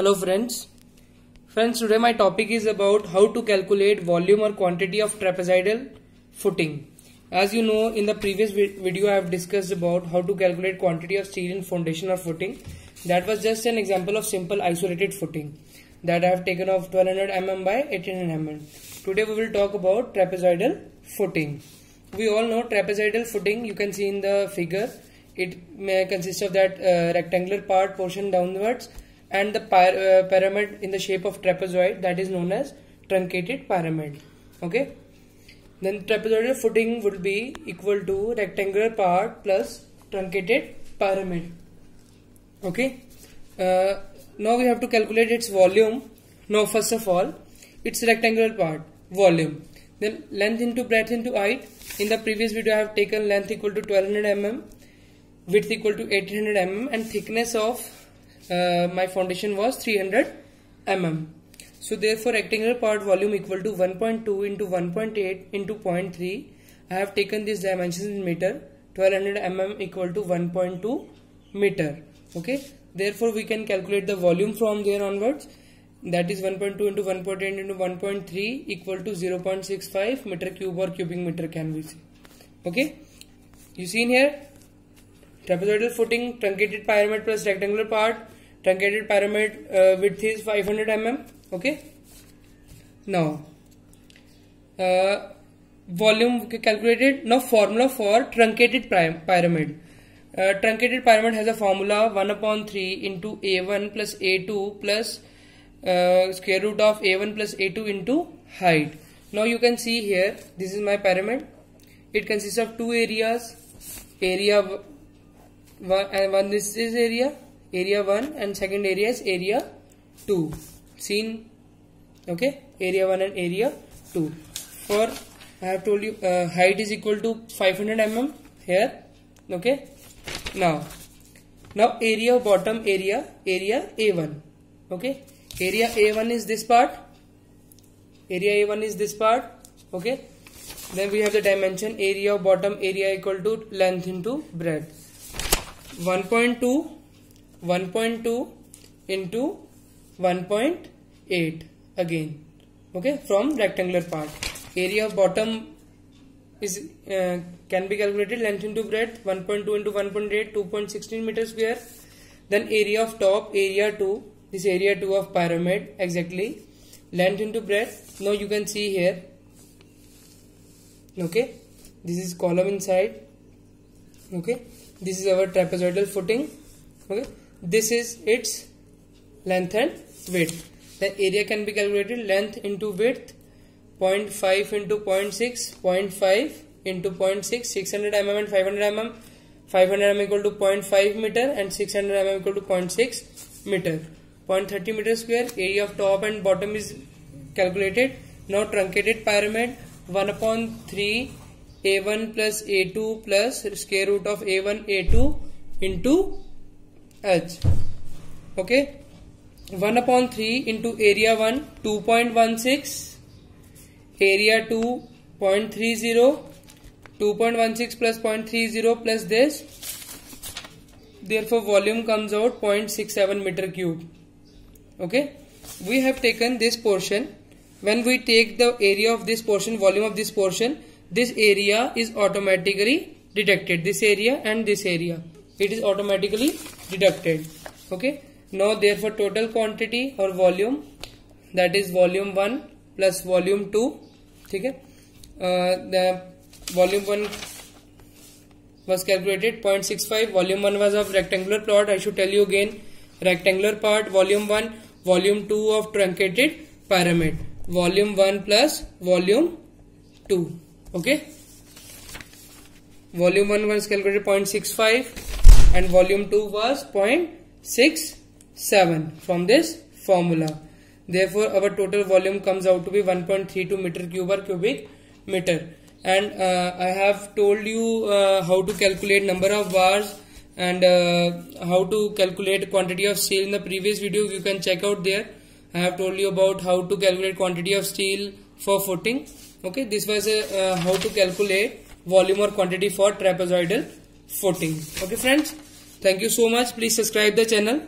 Hello friends. Friends, today my topic is about how to calculate volume or quantity of trapezoidal footing. As you know, in the previous video I have discussed about how to calculate quantity of steel in foundation or footing. That was just an example of simple isolated footing that I have taken of 1200 mm by 1800 mm. Today we will talk about trapezoidal footing. We all know trapezoidal footing you can see in the figure. It may consist of that uh, rectangular part portion downwards and the uh, pyramid in the shape of trapezoid that is known as truncated pyramid. Okay. Then trapezoidal footing would be equal to rectangular part plus truncated pyramid. Okay. Uh, now we have to calculate its volume. Now first of all, its rectangular part volume. Then length into breadth into height. In the previous video I have taken length equal to 1200 mm, width equal to 1800 mm and thickness of uh, my foundation was 300 mm. So therefore rectangular part volume equal to 1.2 into 1.8 into 0.3. I have taken this dimensions in meter. 1200 mm equal to 1.2 meter. Okay. Therefore we can calculate the volume from there onwards. That is 1.2 into 1.8 into 1.3 equal to 0.65 meter cube or cubic meter can be seen. Okay. You see in here trapezoidal footing truncated pyramid plus rectangular part truncated pyramid uh, width is 500 mm okay? Now uh, volume calculated now formula for truncated pyramid. Uh, truncated pyramid has a formula 1 upon 3 into a1 plus a2 plus uh, square root of a1 plus a2 into height. Now you can see here this is my pyramid. It consists of two areas. Area one and one this is area area 1 and second area is area 2 seen okay? Area 1 and area 2 for I have told you uh, height is equal to 500 mm here okay? Now now area bottom area area A1 okay? Area A1 is this part. Area A1 is this part okay? Then we have the dimension area of bottom area equal to length into breadth. 1.2 1.2 into 1.8 again. Okay from rectangular part. Area of bottom is uh, can be calculated length into breadth 1.2 into 1.8 2.16 meter square. Then area of top area 2 this area 2 of pyramid exactly. Length into breadth. Now you can see here. Okay this is column inside. Okay this is our trapezoidal footing. Okay this is its length and width. The area can be calculated length into width 0.5 into 0.6 0.5 into 0.6 600 mm and 500 mm. 500 mm equal to 0.5 meter and 600 mm equal to 0.6 meter. 0.30 meter square area of top and bottom is calculated. Now truncated pyramid 1 upon 3 a1 plus a2 plus square root of a1 a2 into h. Okay? 1 upon 3 into area 1 2.16 area 2 0.30 2.16 plus 0.30 plus this. Therefore volume comes out 0.67 meter cube. Okay? We have taken this portion. When we take the area of this portion volume of this portion this area is automatically detected. This area and this area. It is automatically deducted okay now therefore total quantity or volume that is volume 1 plus volume 2 okay uh, the volume 1 was calculated 0.65 volume 1 was of rectangular plot I should tell you again rectangular part volume 1 volume 2 of truncated pyramid volume 1 plus volume 2 okay volume 1 was calculated 0.65 and volume 2 was 0.67 from this formula. Therefore, our total volume comes out to be 1.32 meter cube or cubic meter. And uh, I have told you uh, how to calculate number of bars and uh, how to calculate quantity of steel in the previous video. You can check out there. I have told you about how to calculate quantity of steel for footing. Okay, this was uh, how to calculate volume or quantity for trapezoidal footing okay friends? Thank you so much. Please subscribe the channel